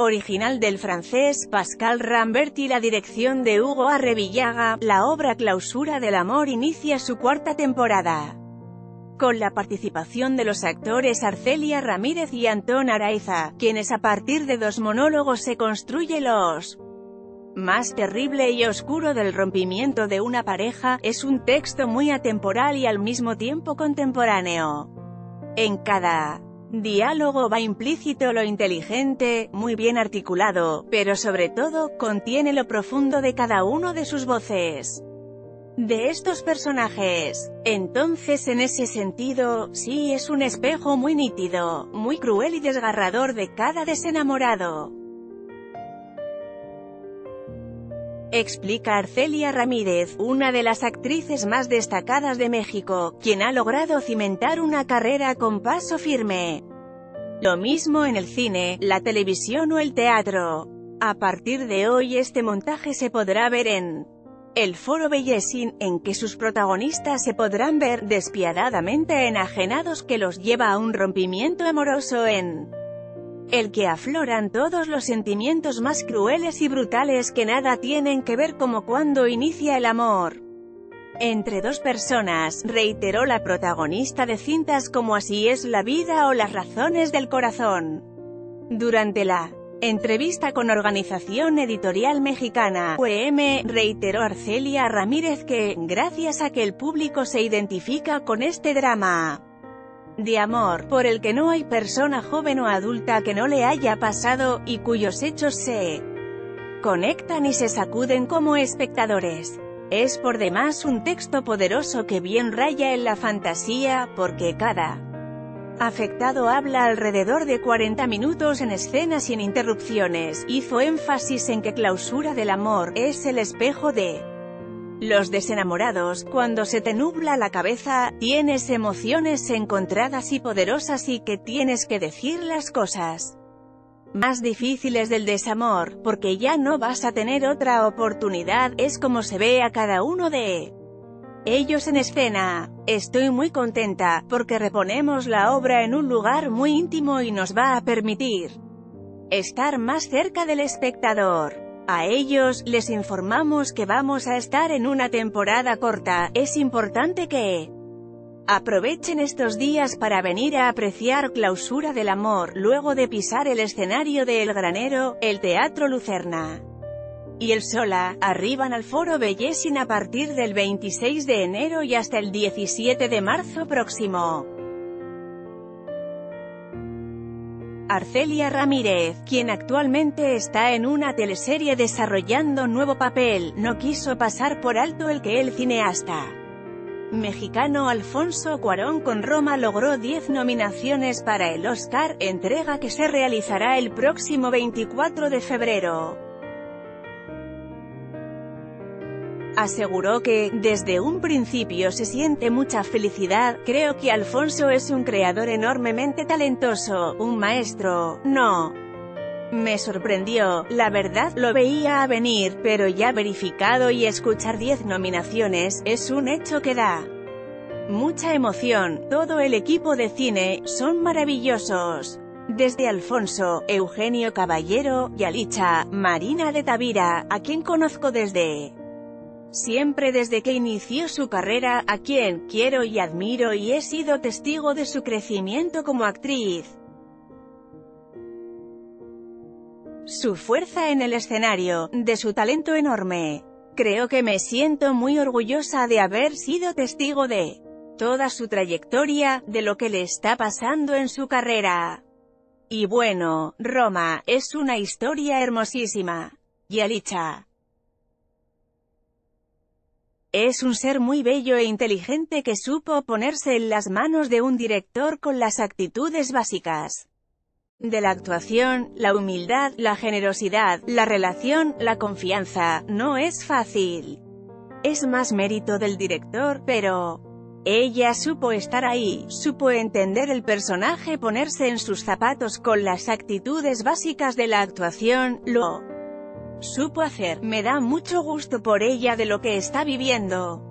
Original del francés Pascal Rambert y la dirección de Hugo Arrevillaga, la obra Clausura del Amor inicia su cuarta temporada. Con la participación de los actores Arcelia Ramírez y Antón Araiza, quienes a partir de dos monólogos se construye los más terrible y oscuro del rompimiento de una pareja, es un texto muy atemporal y al mismo tiempo contemporáneo. En cada diálogo va implícito lo inteligente, muy bien articulado, pero sobre todo, contiene lo profundo de cada uno de sus voces. De estos personajes. Entonces en ese sentido, sí es un espejo muy nítido, muy cruel y desgarrador de cada desenamorado. Explica Arcelia Ramírez, una de las actrices más destacadas de México, quien ha logrado cimentar una carrera con paso firme. Lo mismo en el cine, la televisión o el teatro. A partir de hoy este montaje se podrá ver en el Foro Bellesin, en que sus protagonistas se podrán ver despiadadamente enajenados que los lleva a un rompimiento amoroso en el que afloran todos los sentimientos más crueles y brutales que nada tienen que ver como cuando inicia el amor. Entre dos personas, reiteró la protagonista de cintas como Así es la vida o Las razones del corazón. Durante la entrevista con Organización Editorial Mexicana, UEM, reiteró Arcelia Ramírez que, gracias a que el público se identifica con este drama, de amor, por el que no hay persona joven o adulta que no le haya pasado, y cuyos hechos se conectan y se sacuden como espectadores. Es por demás un texto poderoso que bien raya en la fantasía, porque cada afectado habla alrededor de 40 minutos en escenas sin interrupciones, hizo énfasis en que clausura del amor, es el espejo de los desenamorados, cuando se te nubla la cabeza, tienes emociones encontradas y poderosas y que tienes que decir las cosas más difíciles del desamor, porque ya no vas a tener otra oportunidad, es como se ve a cada uno de ellos en escena. Estoy muy contenta, porque reponemos la obra en un lugar muy íntimo y nos va a permitir estar más cerca del espectador. A ellos, les informamos que vamos a estar en una temporada corta, es importante que aprovechen estos días para venir a apreciar Clausura del Amor, luego de pisar el escenario de El Granero, el Teatro Lucerna y el Sola, arriban al Foro Bellesin a partir del 26 de enero y hasta el 17 de marzo próximo. Arcelia Ramírez, quien actualmente está en una teleserie desarrollando nuevo papel, no quiso pasar por alto el que el cineasta mexicano Alfonso Cuarón con Roma logró 10 nominaciones para el Oscar, entrega que se realizará el próximo 24 de febrero. Aseguró que, desde un principio se siente mucha felicidad, creo que Alfonso es un creador enormemente talentoso, un maestro, no. Me sorprendió, la verdad, lo veía a venir, pero ya verificado y escuchar 10 nominaciones, es un hecho que da mucha emoción, todo el equipo de cine, son maravillosos. Desde Alfonso, Eugenio Caballero, Yalicha, Marina de Tavira, a quien conozco desde Siempre desde que inició su carrera, a quien quiero y admiro y he sido testigo de su crecimiento como actriz. Su fuerza en el escenario, de su talento enorme. Creo que me siento muy orgullosa de haber sido testigo de toda su trayectoria, de lo que le está pasando en su carrera. Y bueno, Roma, es una historia hermosísima. Yalicha. Es un ser muy bello e inteligente que supo ponerse en las manos de un director con las actitudes básicas de la actuación, la humildad, la generosidad, la relación, la confianza, no es fácil. Es más mérito del director, pero... Ella supo estar ahí, supo entender el personaje ponerse en sus zapatos con las actitudes básicas de la actuación, lo supo hacer. Me da mucho gusto por ella de lo que está viviendo.